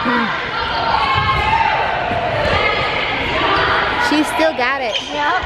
She still got it. Yep.